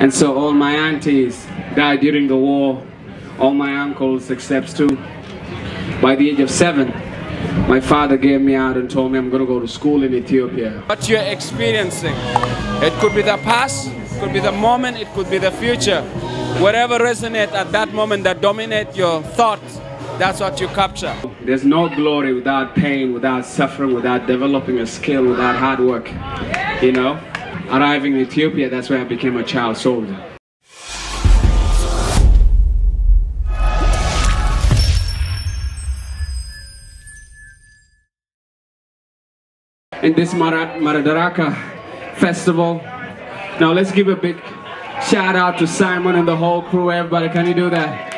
And so all my aunties died during the war, all my uncles except two. By the age of seven, my father gave me out and told me I'm going to go to school in Ethiopia. What you're experiencing, it could be the past, it could be the moment, it could be the future. Whatever resonates at that moment that dominate your thoughts, that's what you capture. There's no glory without pain, without suffering, without developing a skill, without hard work. You know? Arriving in Ethiopia, that's where I became a child soldier. In this Mara- Maradaraka festival. Now let's give a big shout out to Simon and the whole crew. Everybody, can you do that?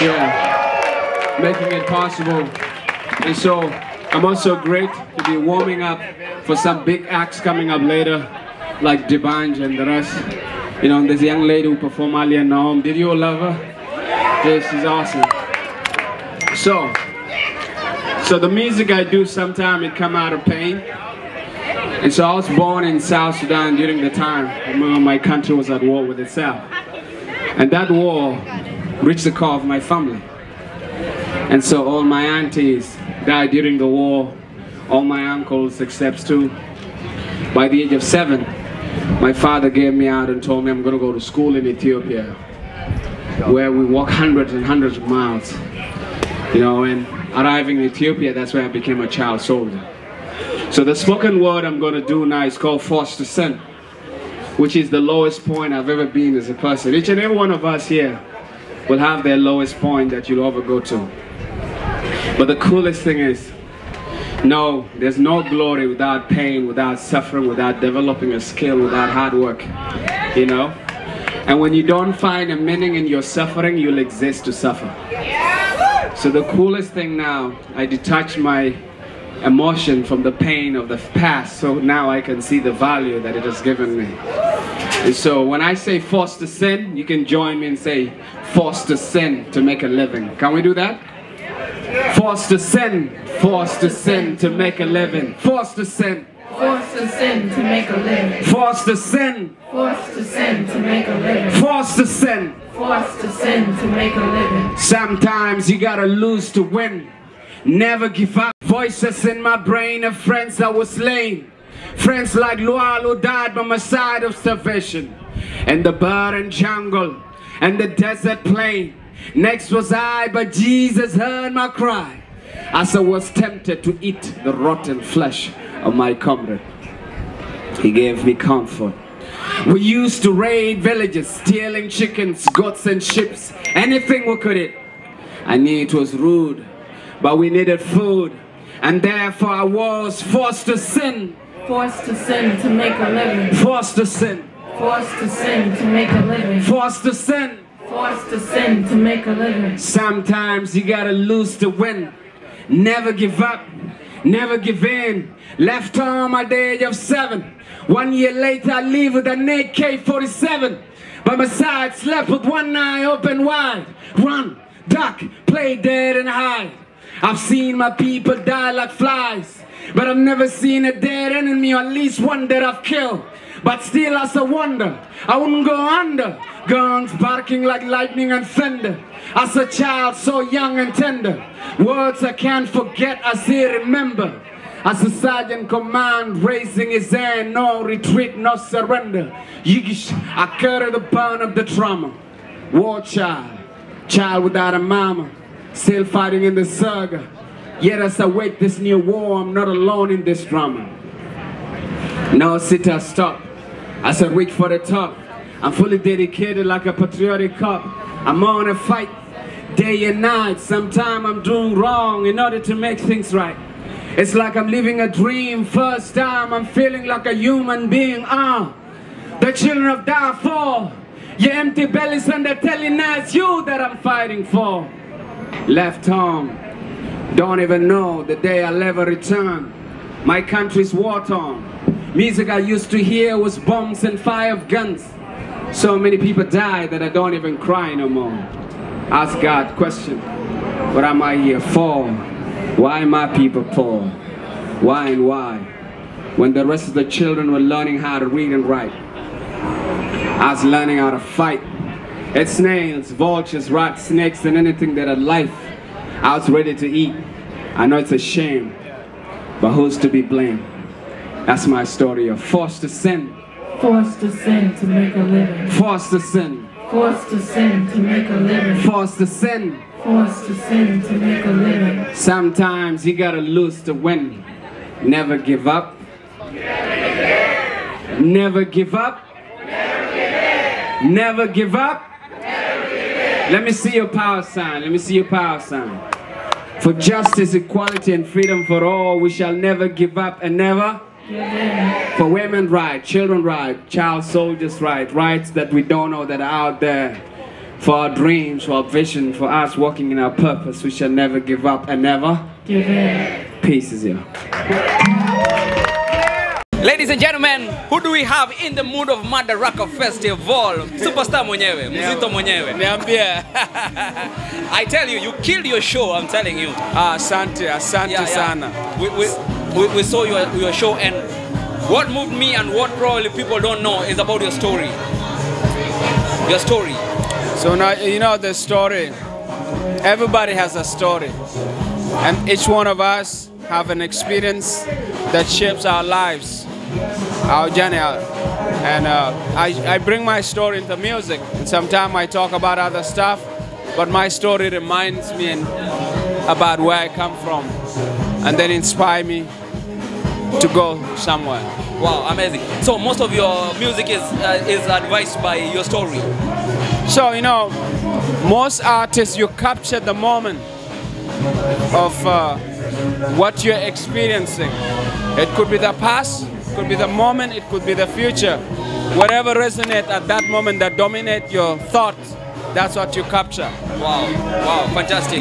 Yeah. Making it possible. And so I'm also great to be warming up for some big acts coming up later, like D'banj and the rest. You know, there's a young lady who performed Ali and Naom. Did you all love her? Yeah, she's awesome. So, so the music I do sometimes it come out of pain. And so I was born in South Sudan during the time when my country was at war with itself. And that war reached the core of my family. And so all my aunties died during the war, all my uncles except two. By the age of seven, my father gave me out and told me I'm going to go to school in Ethiopia, where we walk hundreds and hundreds of miles. You know, and arriving in Ethiopia, that's where I became a child soldier. So the spoken word I'm going to do now is called forced to sin, which is the lowest point I've ever been as a person. Each and every one of us here will have their lowest point that you'll ever go to. But the coolest thing is, no, there's no glory without pain, without suffering, without developing a skill, without hard work, you know? And when you don't find a meaning in your suffering, you'll exist to suffer. So the coolest thing now, I detach my emotion from the pain of the past so now I can see the value that it has given me. And so when I say forced to sin, you can join me and say forced to sin to make a living. Can we do that? Forced to sin, forced to sin to make a living. Forced to sin. Forced to sin to make a living. Forced to sin. Forced to sin to make a living. Forced to sin. Forced to sin to make a living. Sometimes you gotta lose to win. Never give up. Voices in my brain of friends that were slain. Friends like Lual who died by my side of starvation. And the barren jungle and the desert plain. Next was I, but Jesus heard my cry. As I was tempted to eat the rotten flesh of my comrade. He gave me comfort. We used to raid villages, stealing chickens, goats and sheep, anything we could eat. I knew it was rude, but we needed food. And therefore I was forced to sin. Forced to sin to make a living. Forced to sin. Forced to sin to make a living. Forced to sin. Forced to sin to make a living. Sometimes you gotta lose to win. Never give up. Never give in. Left home at the age of seven. One year later, I leave with an AK-47. By my side, slept with one eye open wide. Run, duck, play dead and hide. I've seen my people die like flies, but I've never seen a dead enemy, or at least one that I've killed. But still, as a wonder, I wouldn't go under. Guns barking like lightning and thunder. As a child so young and tender, words I can't forget, I still remember. As a sergeant command, raising his hand, no retreat, no surrender. Yigish, I carry the burn of the trauma. War child, child without a mama, still fighting in the saga. Yet as I wait this new war, I'm not alone in this drama. No sit or stop. As I reach for the top, I'm fully dedicated like a patriotic cop. I'm on a fight day and night. Sometimes I'm doing wrong in order to make things right. It's like I'm living a dream. First time I'm feeling like a human being. Ah, the children of Darfur. Your empty bellies and they're telling us you that I'm fighting for. Left home. Don't even know the day I'll ever return. My country's war torn. Music I used to hear was bombs and fire of guns. So many people died that I don't even cry no more. Ask God question, what am I here for? Why my people poor? Why and why? When the rest of the children were learning how to read and write. I was learning how to fight. It's snails, vultures, rats, snakes, and anything that had life. I was ready to eat. I know it's a shame, but who's to be blamed? That's my story of forced to sin, Forced to sin to make a living. forced to sin, Forced to sin to make a living. forced to sin. Forced to sin to make a living. Sometimes you gotta lose to win. Never give up. Never give up. Never give up. Let me see your power sign. Let me see your power sign. For justice, equality, and freedom for all, we shall never give up and never. Give in. For women right, children right, child soldiers right, rights that we don't know that are out there. For our dreams, for our vision, for us walking in our purpose, we shall never give up and never. Give in. Peace is here. Ladies and gentlemen, who do we have in the mood of Madaraka Festival? Superstar mwenyewe, mzito mwenyewe. Niambie. I tell you, you killed your show, I'm telling you. Ah, asante, asante Yeah, yeah. sana. We, we, we, we saw your, your show and what moved me and what probably people don't know is about your story. Your story. So now you know the story. Everybody has a story, and each one of us have an experience that shapes our lives, our journey. And uh, I, I bring my story into music, and sometimes I talk about other stuff, but my story reminds me and, about where I come from, and then inspire me to go somewhere. Wow, amazing. So most of your music is uh, is advised by your story. So, you know, most artists, you capture the moment of uh, what you're experiencing. It could be the past, it could be the moment, it could be the future. Whatever resonates at that moment that dominate your thoughts, that's what you capture. Wow, wow, fantastic,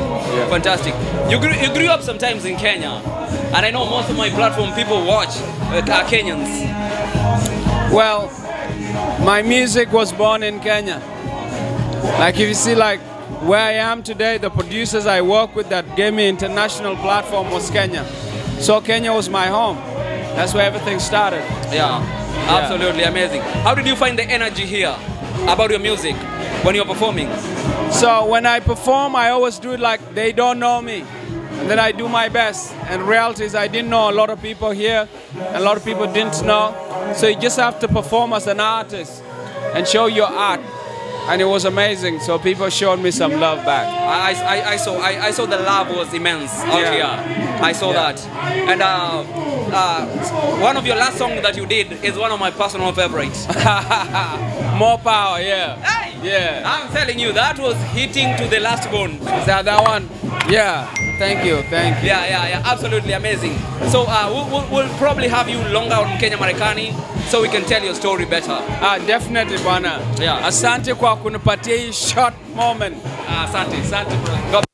fantastic. You grew, you grew up sometimes in Kenya, and I know most of my platform people watch uh, are Kenyans. Well, my music was born in Kenya. Like if you see like where I am today, the producers I work with that gave me international platform was Kenya. So Kenya was my home. That's where everything started. Yeah, absolutely amazing. How did you find the energy here about your music when you're performing? So when I perform, I always do it like they don't know me. And then I do my best. And reality is I didn't know a lot of people here. and A lot of people didn't know. So you just have to perform as an artist and show your art. And it was amazing. So people showed me some love back. I, I, I saw I, I saw the love was immense out Yeah. here. I saw Yeah. that. And uh, uh, one of your last songs that you did is one of my personal favorites. More power, yeah. Yeah. I'm telling you, that was hitting to the last bone. Is that that one? Yeah. Thank you. Thank you. Yeah, yeah, yeah, absolutely amazing. So uh, we'll, we'll, probably have you longer on Kenya Marekani so we can tell your story better. Ah, definitely bwana. Yeah. Asante kwa kunipatia hii short moment. Uh, asante, asante. God